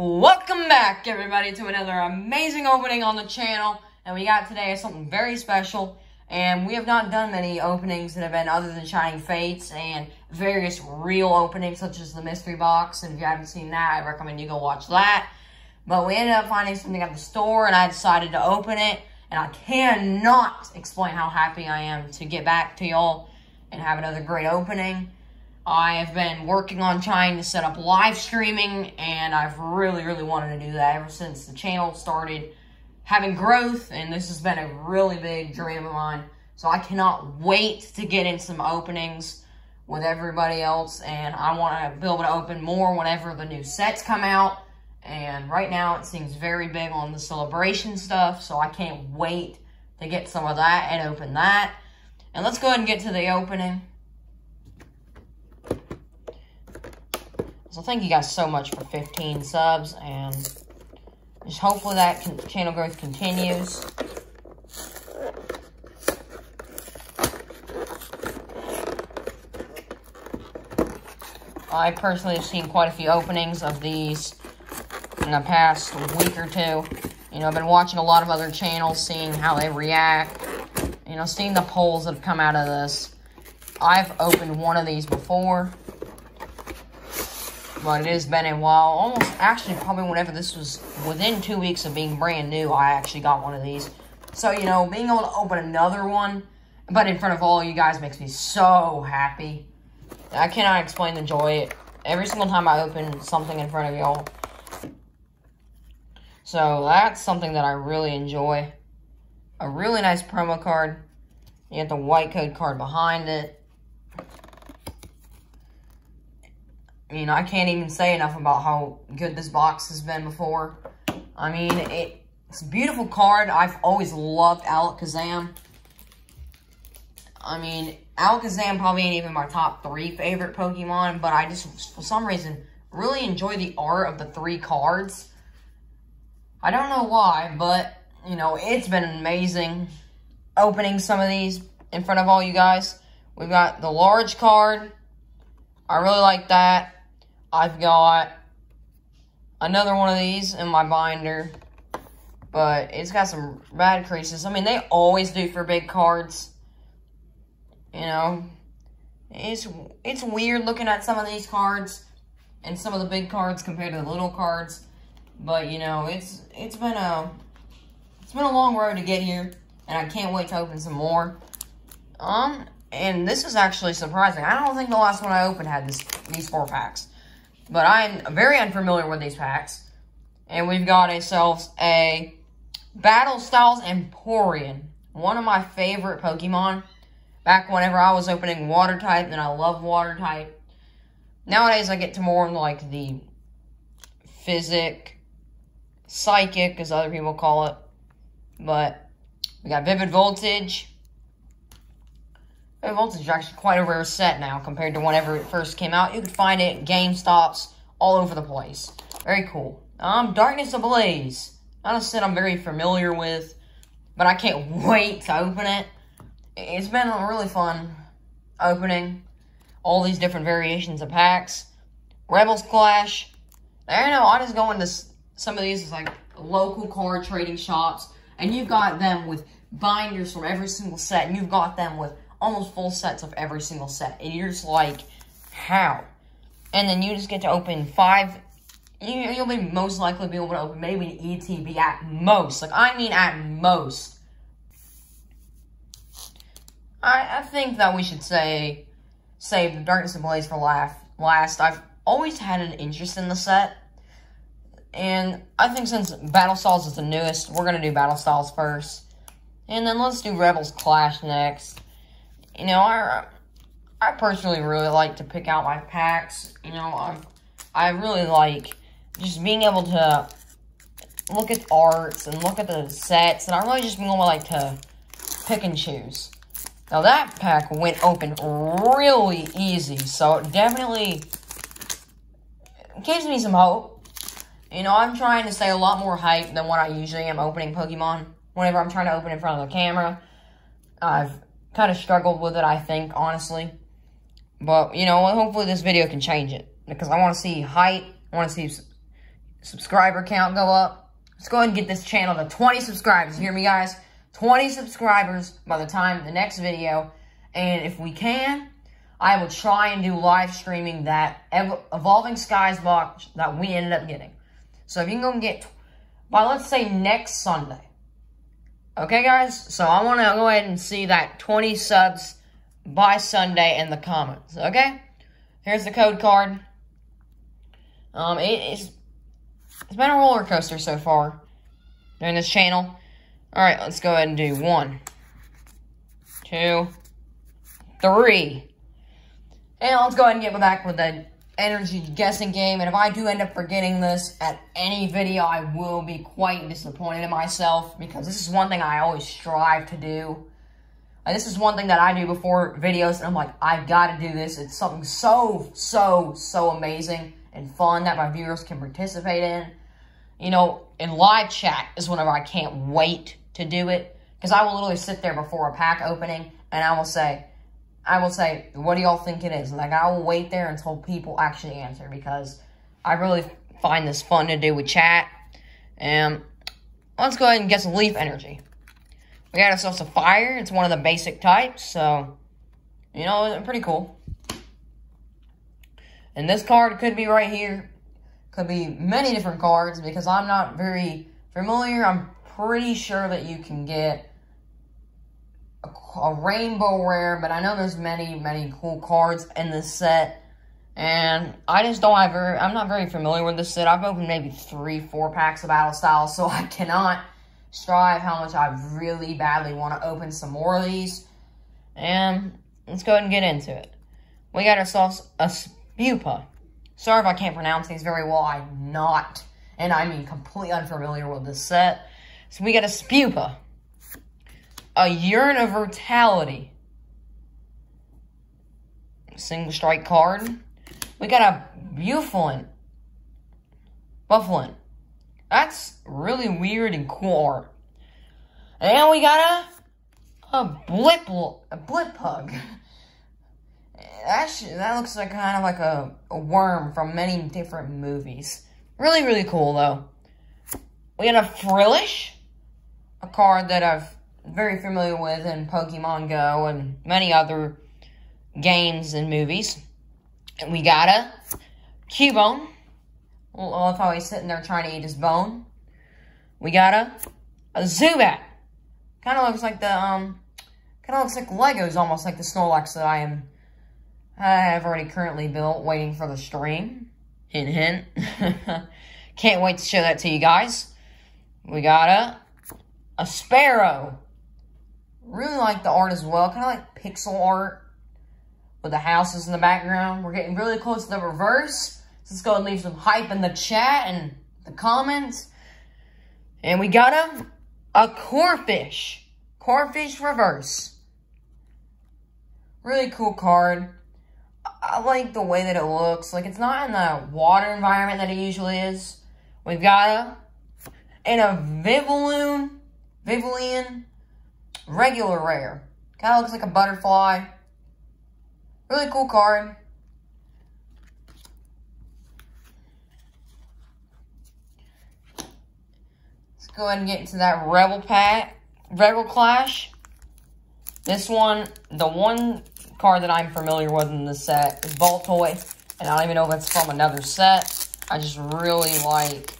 Welcome back, everybody, to another amazing opening on the channel. And we got today something very special. And we have not done many openings that have been other than Shining Fates and various real openings, such as the Mystery Box. And if you haven't seen that, I recommend you go watch that. But we ended up finding something at the store, and I decided to open it. And I cannot explain how happy I am to get back to y'all and have another great opening. I have been working on trying to set up live streaming, and I've really, really wanted to do that ever since the channel started having growth, and this has been a really big dream of mine. So I cannot wait to get in some openings with everybody else, and I want to be able to open more whenever the new sets come out. And right now, it seems very big on the celebration stuff, so I can't wait to get some of that and open that. And let's go ahead and get to the opening. So thank you guys so much for 15 subs, and just hopefully that channel growth continues. I personally have seen quite a few openings of these in the past week or two. You know, I've been watching a lot of other channels, seeing how they react. You know, seeing the polls that have come out of this. I've opened one of these before but it has been a while. Almost, actually, probably whenever this was within two weeks of being brand new, I actually got one of these. So, you know, being able to open another one, but in front of all you guys makes me so happy. I cannot explain the joy every single time I open something in front of y'all. So, that's something that I really enjoy. A really nice promo card. You get the white code card behind it. I mean, I can't even say enough about how good this box has been before. I mean, it, it's a beautiful card. I've always loved Alakazam. I mean, Alakazam probably ain't even my top three favorite Pokemon, but I just, for some reason, really enjoy the art of the three cards. I don't know why, but, you know, it's been amazing opening some of these in front of all you guys. We've got the large card. I really like that. I've got another one of these in my binder, but it's got some bad creases. I mean, they always do for big cards. You know, it's it's weird looking at some of these cards and some of the big cards compared to the little cards. But you know, it's it's been a it's been a long road to get here, and I can't wait to open some more. Um, and this is actually surprising. I don't think the last one I opened had this these four packs. But I'm very unfamiliar with these packs. And we've got ourselves a Battle Styles Empoleon. One of my favorite Pokemon. Back whenever I was opening Water type, and I love Water type. Nowadays I get to more like the Physic, Psychic, as other people call it. But we got Vivid Voltage. Voltage is actually quite a rare set now compared to whenever it first came out. You could find it at GameStops all over the place. Very cool. Um, Darkness Ablaze. Not a set I'm very familiar with, but I can't wait to open it. It's been a really fun opening all these different variations of packs. Rebels Clash. I know, I just go into some of these like local card trading shops, and you've got them with binders from every single set, and you've got them with almost full sets of every single set. And you're just like, how? And then you just get to open five. You, you'll be most likely be able to open maybe an ETB at most. Like, I mean at most. I, I think that we should say, save the Darkness Ablaze for laugh, last. I've always had an interest in the set. And I think since Battle Styles is the newest, we're going to do Battle Styles first. And then let's do Rebels Clash next you know, I, I personally really like to pick out my packs. You know, I, I really like just being able to look at arts and look at the sets, and I really just being able to like to pick and choose. Now that pack went open really easy, so it definitely gives me some hope. You know, I'm trying to stay a lot more hype than what I usually am opening Pokemon. Whenever I'm trying to open in front of the camera, I've kind of struggled with it, I think, honestly. But, you know, hopefully this video can change it. Because I want to see height. I want to see subscriber count go up. Let's go ahead and get this channel to 20 subscribers. You hear me, guys? 20 subscribers by the time the next video. And if we can, I will try and do live streaming that Ev Evolving Skies box that we ended up getting. So if you can go and get, by let's say next Sunday. Okay, guys? So I want to go ahead and see that 20 subs by Sunday in the comments. Okay? Here's the code card. Um, it, it's, it's been a roller coaster so far during this channel. Alright, let's go ahead and do one, two, three. And let's go ahead and get back with the energy guessing game. And if I do end up forgetting this at any video, I will be quite disappointed in myself because this is one thing I always strive to do. And this is one thing that I do before videos, and I'm like, I gotta do this. It's something so, so, so amazing and fun that my viewers can participate in. You know, in live chat is whenever I can't wait to do it. Because I will literally sit there before a pack opening, and I will say, I will say, what do y'all think it is? Like, I will wait there until people actually answer because I really find this fun to do with chat. And let's go ahead and get some leaf energy. We got ourselves a fire. It's one of the basic types, so, you know, pretty cool. And this card could be right here. Could be many different cards because I'm not very familiar. I'm pretty sure that you can get a rainbow rare, but I know there's many, many cool cards in this set. And I just don't have very, I'm not very familiar with this set. I've opened maybe three, four packs of Battle Styles, so I cannot strive how much I really badly want to open some more of these. And let's go ahead and get into it. We got ourselves a Spewpa. Sorry if I can't pronounce these very well. I'm not, and I mean completely unfamiliar with this set. So we got a Spewpa a Urn of Vitality. Single strike card. We got a Bufflin. Bufflin. That's really weird and cool. And we got a a blip a Blipbug. That that looks like kind of like a, a worm from many different movies. Really, really cool though. We got a Frillish, a card that I've very familiar with in Pokemon Go and many other games and movies. And we got a Cubone. Love how he's sitting there trying to eat his bone. We got a, a Zubat. Kind of looks like the, um, kind of looks like Legos, almost like the Snorlax that I am, I have already currently built, waiting for the stream. Hint, hint. Can't wait to show that to you guys. We got a, a Spearow. Really like the art as well. Kind of like pixel art with the houses in the background. We're getting really close to the reverse. So let's go and leave some hype in the chat and the comments. And we got a, a Corfish. Corphish reverse. Really cool card. I like the way that it looks. Like, it's not in the water environment that it usually is. We've got a, and a Vivaloon, Vivillon Regular rare. Kind of looks like a butterfly. Really cool card. Let's go ahead and get into that Rebel Pack, Rebel Clash. This one, the one card that I'm familiar with in this set is Baltoy. And I don't even know if it's from another set. I just really like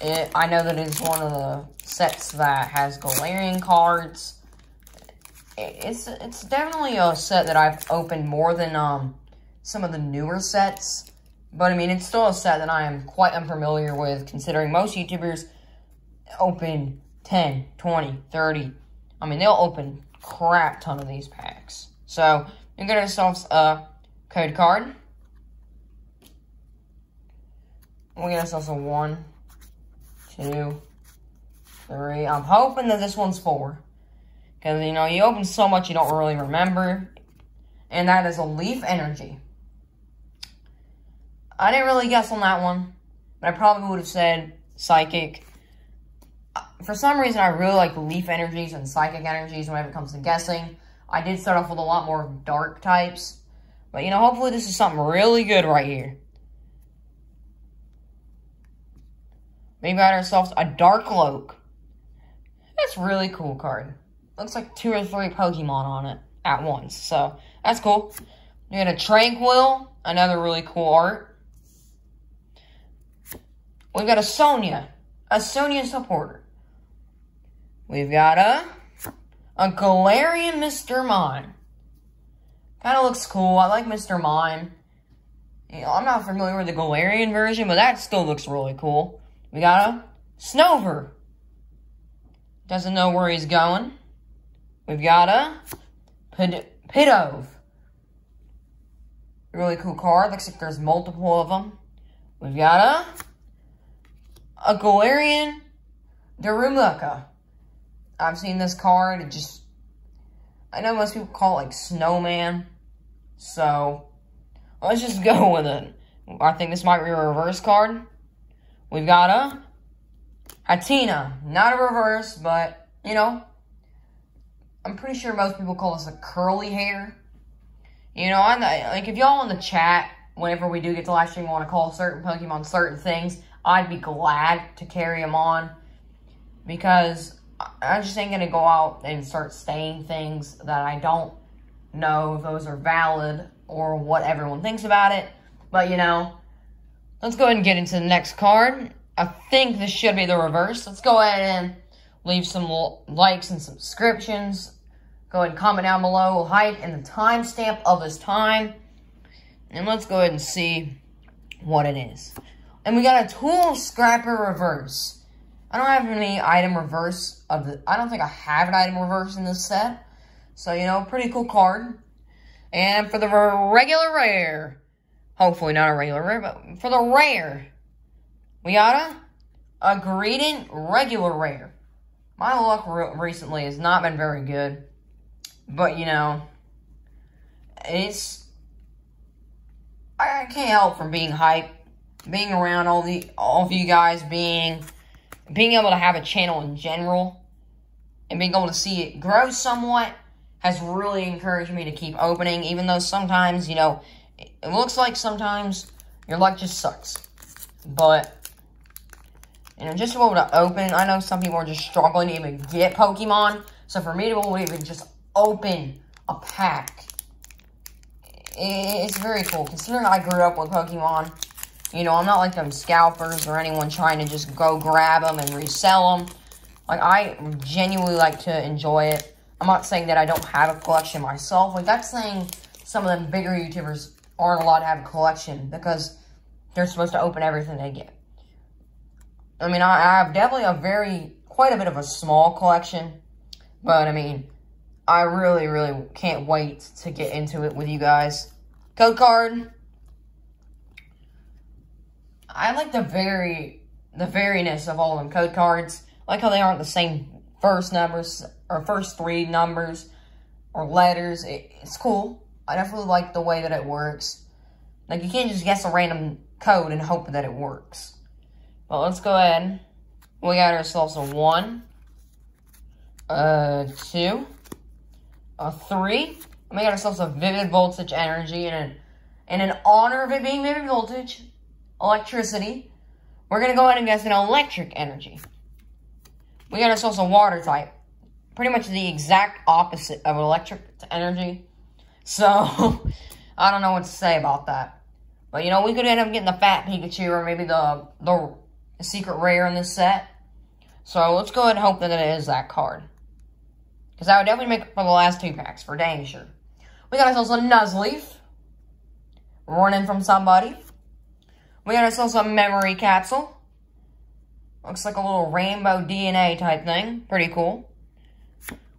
it. I know that it's one of the sets that has Galarian cards. It's it's definitely a set that I've opened more than um some of the newer sets. But I mean, it's still a set that I am quite unfamiliar with, considering most YouTubers open 10, 20, 30. I mean, they'll open crap ton of these packs. So, you get ourselves a code card. We get ourselves a one, two, three. I'm hoping that this one's four. Because, you know, you open so much you don't really remember. And that is a Leaf Energy. I didn't really guess on that one. But I probably would have said Psychic. Uh, for some reason, I really like Leaf Energies and Psychic Energies whenever it comes to guessing. I did start off with a lot more Dark types. But, you know, hopefully this is something really good right here. We got ourselves a Drakloak. That's really cool card. Looks like two or three Pokemon on it at once. So, that's cool. We got a Tranquill, Another really cool art. We've got a Sonia. A Sonia supporter. We've got a... A Galarian Mr. Mime. Kind of looks cool. I like Mr. Mime. You know, I'm not familiar with the Galarian version, but that still looks really cool. We got a Snover. Doesn't know where he's going. We've got a Pid Pidove. Really cool card. Looks like there's multiple of them. We've got a a Galarian Darumaka. I've seen this card. It just I know most people call it like Snowman. So let's just go with it. I think this might be a reverse card. We've got a Hatenna. Not a reverse, but, you know, I'm pretty sure most people call this a curly hair. You know, I'm not, like, if y'all in the chat, whenever we do get to live stream, want to call certain Pokemon certain things, I'd be glad to carry them on. Because I just ain't going to go out and start saying things that I don't know if those are valid or what everyone thinks about it. But, you know, let's go ahead and get into the next card. I think this should be the reverse. Let's go ahead and leave some likes and subscriptions. Go ahead and comment down below height and the timestamp of this time. And let's go ahead and see what it is. And we got a Tool Scrapper Reverse. I don't have any item reverse of the... I don't think I have an item reverse in this set. So, you know, pretty cool card. And for the regular rare, hopefully not a regular rare, but for the rare, we got a, a Greedent regular rare. My luck re recently has not been very good. But, you know, it's... I, I can't help from being hyped. Being around all the all of you guys being being able to have a channel in general and being able to see it grow somewhat has really encouraged me to keep opening, even though sometimes, you know, it looks like sometimes your luck just sucks. But, you know, just to be able to open, I know some people are just struggling to even get Pokemon. So for me to be able to even just open a pack, it's very cool. Considering I grew up with Pokemon, you know, I'm not like them scalpers or anyone trying to just go grab them and resell them. Like, I genuinely like to enjoy it. I'm not saying that I don't have a collection myself. Like, that's saying some of them bigger YouTubers aren't allowed to have a collection because they're supposed to open everything they get. I mean, I, I have definitely a very, quite a bit of a small collection. But, I mean, I really, really can't wait to get into it with you guys. Code card. I like the very, the veriness of all them code cards. I like how they aren't the same first numbers, or first three numbers, or letters. It, it's cool. I definitely like the way that it works. Like, you can't just guess a random code and hope that it works. But let's go ahead. We got ourselves a one, a two, a three. We got ourselves a Vivid Voltage Energy, and, and in honor of it being Vivid Voltage, electricity, we're going to go ahead and guess an electric energy. We got ourselves a water type. Pretty much the exact opposite of electric energy. So, I don't know what to say about that. But, you know, we could end up getting the Fat Pikachu or maybe the, the secret rare in this set. So, let's go ahead and hope that it is that card. Because that would definitely make for the last two packs, for dang sure. We got ourselves a Nuzleaf. Running from somebody. We got ourselves a memory capsule. Looks like a little rainbow DNA type thing. Pretty cool.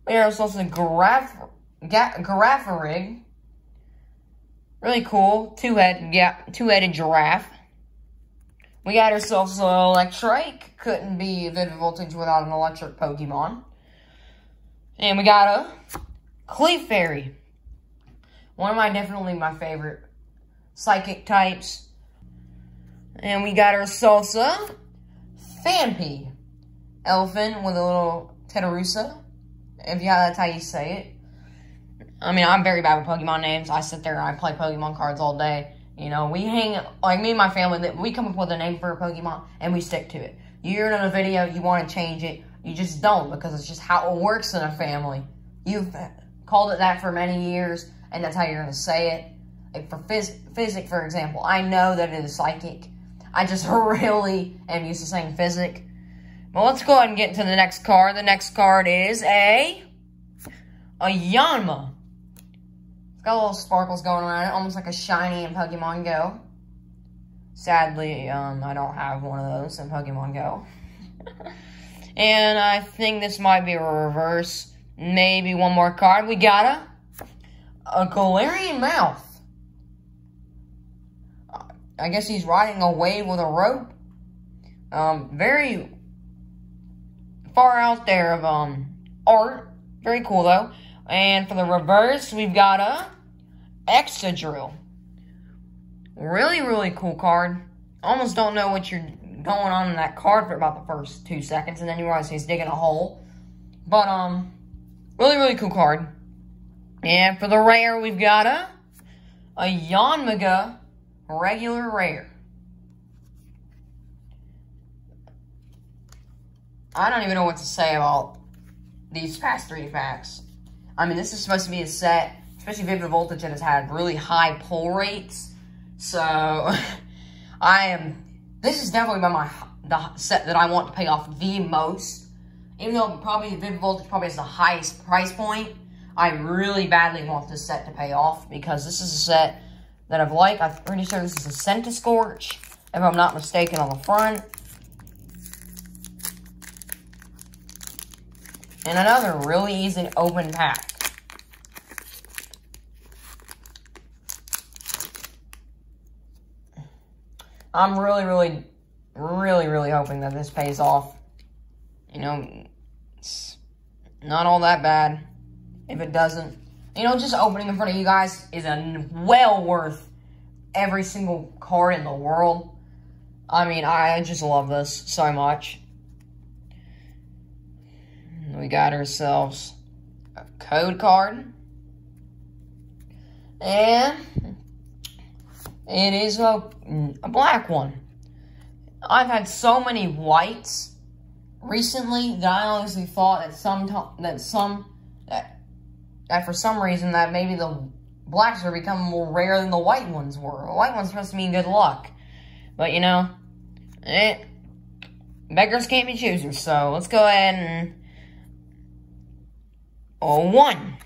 We got ourselves a Graph, Girafarig. Really cool. Two-head, yeah, two-headed giraffe. We got ourselves an Electrike. Couldn't be Vivid Voltage without an electric Pokemon. And we got a Clefairy. One of my, definitely my favorite psychic types. And we got our salsa, Phanpy, Elephant with a little Teddiursa, if yeah, that's how you say it. I mean, I'm very bad with Pokemon names. I sit there and I play Pokemon cards all day. You know, we hang, like me and my family, we come up with a name for a Pokemon and we stick to it. You're in a video, you want to change it, you just don't because it's just how it works in a family. You've called it that for many years, and that's how you're going to say it. Like for phys physic, for example, I know that it is psychic. I just really am used to saying physic. But let's go ahead and get into the next card. The next card is a a Yanma. Got little sparkles going around it, almost like a shiny in Pokemon Go. Sadly, um, I don't have one of those in Pokemon Go. and I think this might be a reverse. Maybe one more card. We got a, a Galarian Mouth. I guess he's riding a wave with a rope. Um, very far out there of um art. Very cool though. And for the reverse, we've got a Excadrill. Really, really cool card. Almost don't know what you're going on in that card for about the first two seconds, and then you realize he's digging a hole. But, um, really, really cool card. And for the rare, we've got a, a Yanmega regular rare. I don't even know what to say about these past three packs. I mean, this is supposed to be a set, especially Vivid Voltage, that has had really high pull rates. So, I am, this is definitely by my, the set that I want to pay off the most. Even though probably Vivid Voltage probably has the highest price point, I really badly want this set to pay off because this is a set that I've liked. I'm pretty sure this is a Centiskorch, if I'm not mistaken, on the front. And another really easy open pack. I'm really, really, really, really hoping that this pays off. You know, it's not all that bad. If it doesn't, you know, just opening in front of you guys is a well worth every single card in the world. I mean, I just love this so much. We got ourselves a code card. And it is a, a black one. I've had so many whites recently that I honestly thought that some that some that, that for some reason that maybe the blacks are becoming more rare than the white ones were. The white ones supposed to mean good luck. But you know, it beggars can't be choosers, so let's go ahead and a one,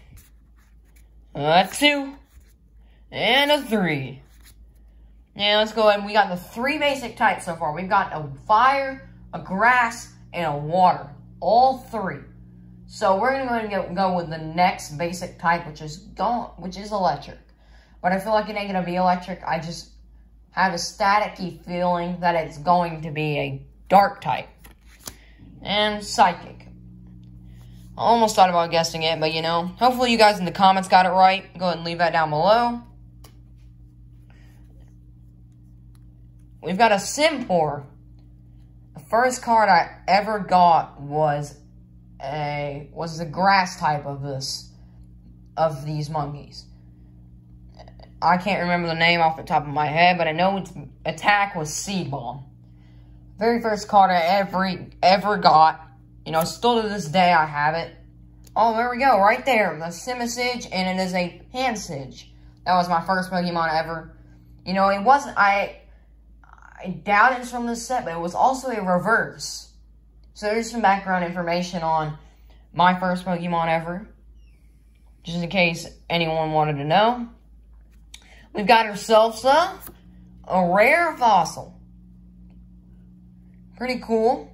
a two, and a three. Now let's go ahead. We got the three basic types so far. We've got a fire, a grass, and a water. All three. So we're gonna go and go with the next basic type, which is going, which is electric. But I feel like it ain't gonna be electric. I just have a staticky feeling that it's going to be a dark type. And psychic. I almost thought about guessing it, but you know, hopefully you guys in the comments got it right. Go ahead and leave that down below. We've got a Simipour. The first card I ever got was a was the grass type of this of these monkeys. I can't remember the name off the top of my head, but I know its attack was Seed Bomb. Very first card I ever ever got. You know, still to this day I have it. Oh, there we go, right there. The Simisage, and it is a Pansage. That was my first Pokemon ever. You know, it wasn't, I, I doubt it's from this set, but it was also a reverse. So there's some background information on my first Pokemon ever. Just in case anyone wanted to know. We've got ourselves a, a rare fossil. Pretty cool.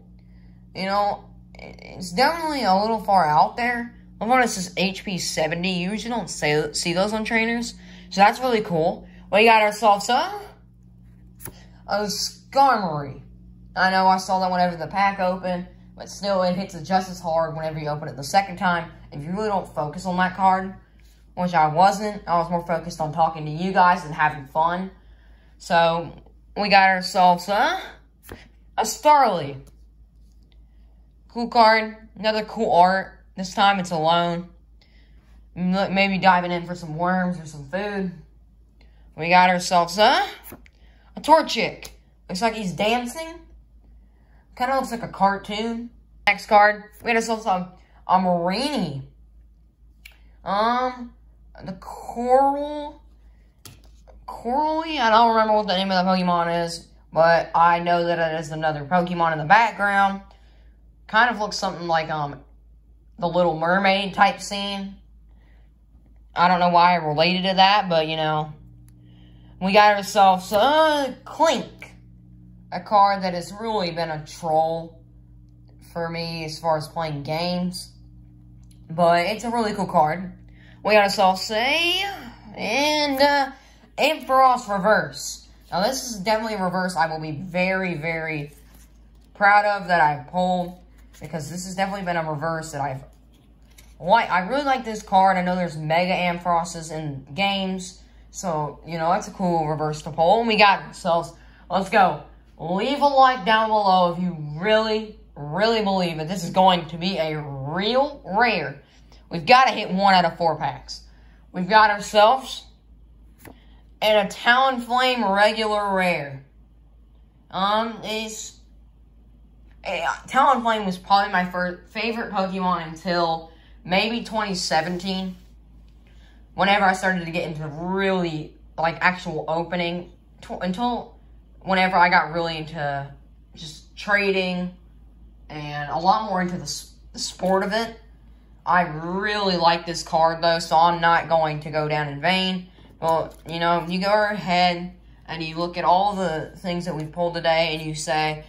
You know, it's definitely a little far out there. I've noticed this HP 70. You usually don't say, see those on trainers. So that's really cool. We got ourselves a, a Skarmory. I know I saw that whenever the pack opened, but still it hits it just as hard whenever you open it the second time. If you really don't focus on that card, which I wasn't, I was more focused on talking to you guys and having fun. So, we got ourselves a, a Starly. Cool card, another cool art. This time it's alone. Maybe diving in for some worms or some food. We got ourselves a, a Torchic. Looks like he's dancing. Kind of looks like a cartoon. Next card, we got ourselves a, a Mareanie. Um, the Coral, Corally, I don't remember what the name of the Pokemon is, but I know that it is another Pokemon in the background. Kind of looks something like, um, the Little Mermaid type scene. I don't know why I related to that, but, you know, we got ourselves a Klink, a card that has really been a troll for me as far as playing games. But it's a really cool card. We got ourselves a, and, uh, Ampharos Reverse. Now, this is definitely a reverse I will be very, very proud of that I pulled. Because this has definitely been a reverse that I've... Like, I really like this card. I know there's Mega Amphiroses in games. So, you know, that's a cool reverse to pull. And we got ourselves. Let's go. Leave a like down below if you really, really believe that this is going to be a real rare. We've got to hit one out of four packs. We've got ourselves and a Talonflame regular rare. Um, is uh, Talonflame was probably my first favorite Pokemon until maybe 2017. Whenever I started to get into really like actual opening, until whenever I got really into just trading and a lot more into the, the sport of it. I really like this card though, so I'm not going to go down in vain. Well, you know, you go ahead and you look at all the things that we've pulled today and you say,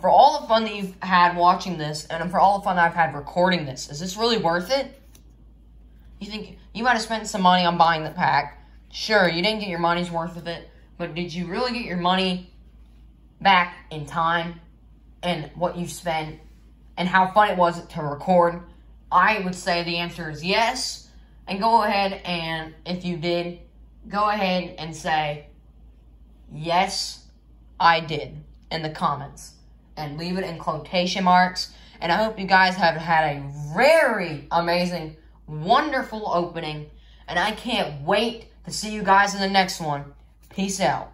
for all the fun that you've had watching this and for all the fun I've had recording this, is this really worth it? You think you might have spent some money on buying the pack. Sure, you didn't get your money's worth of it, but did you really get your money back in time and what you spent and how fun it was to record? I would say the answer is yes. And go ahead and, if you did, go ahead and say, yes, I did in the comments. And leave it in quotation marks. And I hope you guys have had a very amazing, wonderful opening. And I can't wait to see you guys in the next one. Peace out.